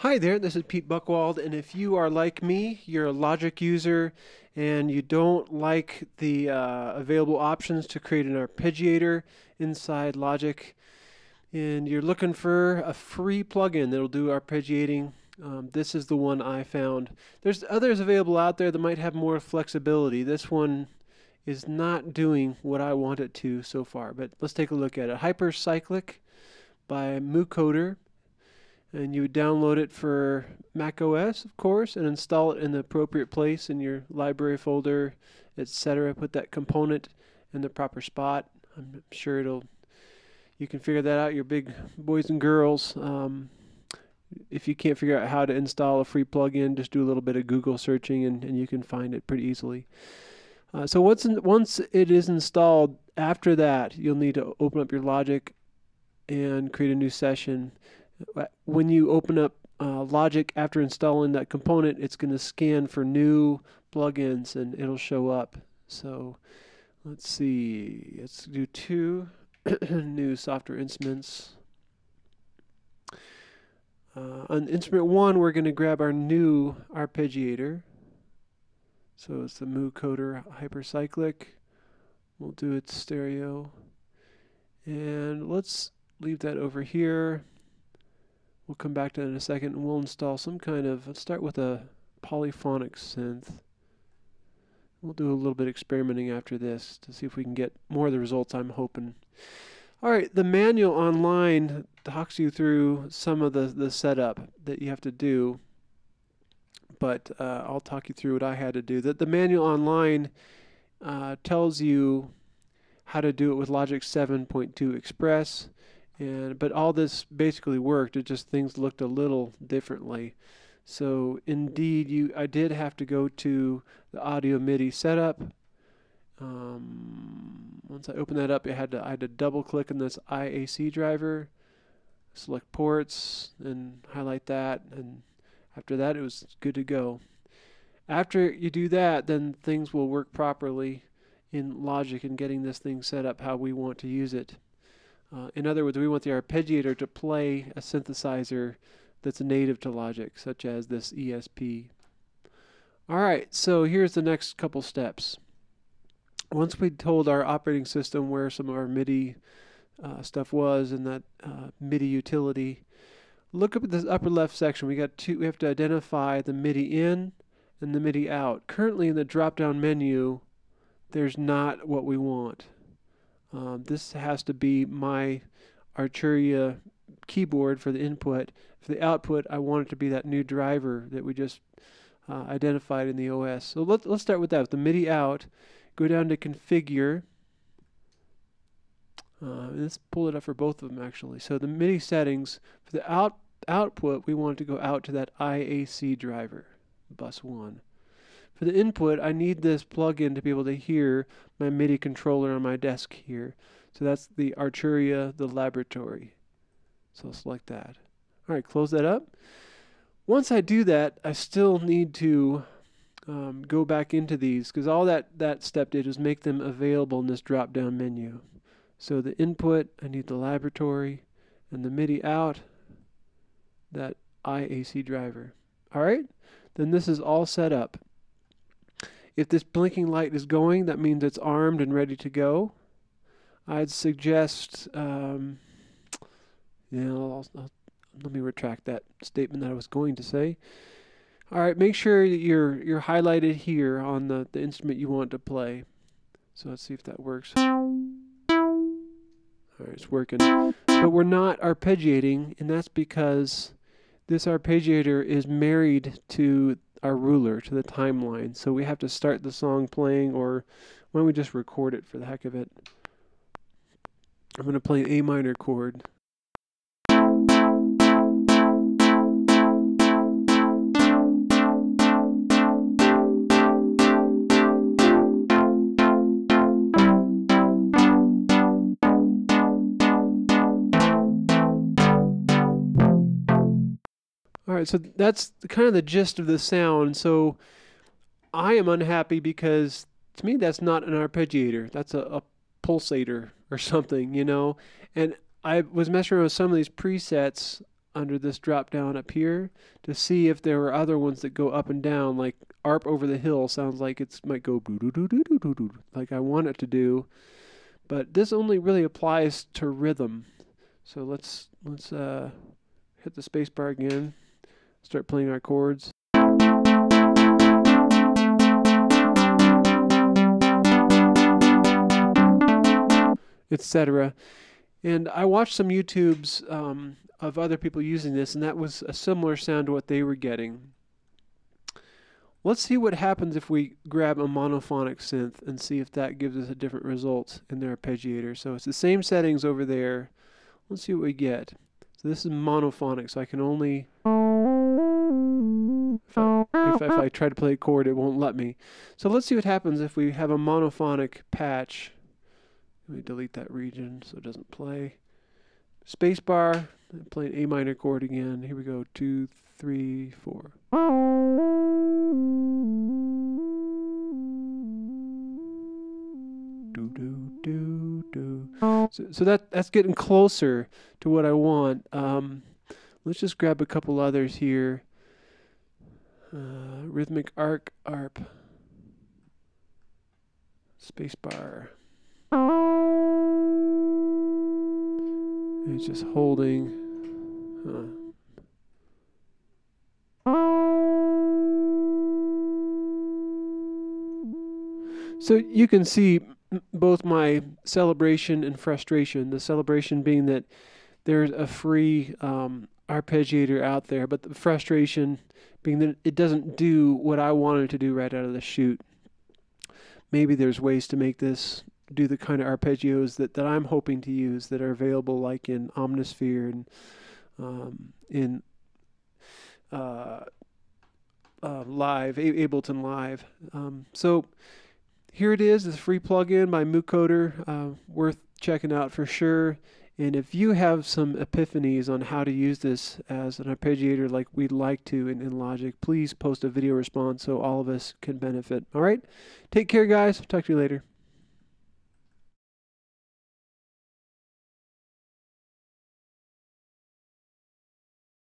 Hi there, this is Pete Buchwald, and if you are like me, you're a Logic user and you don't like the uh, available options to create an arpeggiator inside Logic, and you're looking for a free plugin that'll do arpeggiating, um, this is the one I found. There's others available out there that might have more flexibility. This one is not doing what I want it to so far, but let's take a look at it. Hypercyclic by mucoder and you would download it for Mac OS, of course, and install it in the appropriate place in your library folder, etc. Put that component in the proper spot. I'm sure it'll. You can figure that out, your big boys and girls. Um, if you can't figure out how to install a free plugin, just do a little bit of Google searching, and, and you can find it pretty easily. Uh, so once in, once it is installed, after that you'll need to open up your Logic and create a new session when you open up uh, Logic after installing that component, it's going to scan for new plugins and it'll show up. So let's see, let's do two new software instruments. Uh, on instrument one, we're going to grab our new arpeggiator. So it's the mucoder Hypercyclic. We'll do it stereo. And let's leave that over here. We'll come back to that in a second and we'll install some kind of, let's start with a polyphonic synth. We'll do a little bit of experimenting after this to see if we can get more of the results I'm hoping. All right, the manual online talks you through some of the, the setup that you have to do, but uh, I'll talk you through what I had to do. The, the manual online uh, tells you how to do it with Logic 7.2 Express and but all this basically worked it just things looked a little differently. So indeed you I did have to go to the audio MIDI setup. Um, once I opened that up I had to I had to double click on this IAC driver select ports and highlight that and after that it was good to go. After you do that then things will work properly in Logic and getting this thing set up how we want to use it uh, in other words, we want the arpeggiator to play a synthesizer that's native to Logic, such as this ESP. Alright, so here's the next couple steps. Once we told our operating system where some of our MIDI uh, stuff was in that uh, MIDI utility, look up at this upper left section. We got two. We have to identify the MIDI in and the MIDI out. Currently in the drop-down menu, there's not what we want. Um, this has to be my Arturia keyboard for the input. For the output, I want it to be that new driver that we just uh, identified in the OS. So let's, let's start with that. With the MIDI out, go down to configure. Uh, let's pull it up for both of them actually. So the MIDI settings, for the out output, we want to go out to that IAC driver, bus 1. For the input, I need this plugin to be able to hear my MIDI controller on my desk here. So that's the Arturia, the laboratory. So I'll select that. All right, close that up. Once I do that, I still need to um, go back into these because all that, that step did was make them available in this drop-down menu. So the input, I need the laboratory, and the MIDI out, that IAC driver. All right, then this is all set up. If this blinking light is going, that means it's armed and ready to go. I'd suggest, um, I'll, I'll, let me retract that statement that I was going to say. All right, make sure that you're you're highlighted here on the, the instrument you want to play. So let's see if that works. All right, it's working. But we're not arpeggiating, and that's because this arpeggiator is married to our ruler to the timeline. So we have to start the song playing or why don't we just record it for the heck of it. I'm going to play an A minor chord. Right, so that's kind of the gist of the sound. So I am unhappy because to me that's not an arpeggiator. That's a, a pulsator or something, you know. And I was messing around with some of these presets under this drop down up here to see if there are other ones that go up and down like arp over the hill sounds like it might go doo doo doo doo doo doo doo like I want it to do but this only really applies to rhythm so let's let's uh, hit the spacebar again start playing our chords etc and I watched some YouTubes um, of other people using this, and that was a similar sound to what they were getting. Let's see what happens if we grab a monophonic synth and see if that gives us a different result in their arpeggiator. So it's the same settings over there. Let's see what we get. So this is monophonic, so I can only... If I, if, if I try to play a chord, it won't let me. So let's see what happens if we have a monophonic patch let me delete that region so it doesn't play. Spacebar, play an A minor chord again. Here we go, two, three, four. So, so that, that's getting closer to what I want. Um, let's just grab a couple others here. Uh, rhythmic arc, ARP. Spacebar. It's just holding. Huh. So you can see both my celebration and frustration. The celebration being that there's a free um, arpeggiator out there, but the frustration being that it doesn't do what I wanted to do right out of the chute. Maybe there's ways to make this do the kind of arpeggios that, that I'm hoping to use that are available like in Omnisphere and um, in uh, uh, Live, Ableton Live. Um, so here it is, this free plugin by mucoder, uh, worth checking out for sure. And if you have some epiphanies on how to use this as an arpeggiator like we'd like to in, in Logic, please post a video response so all of us can benefit. All right? Take care, guys. Talk to you later.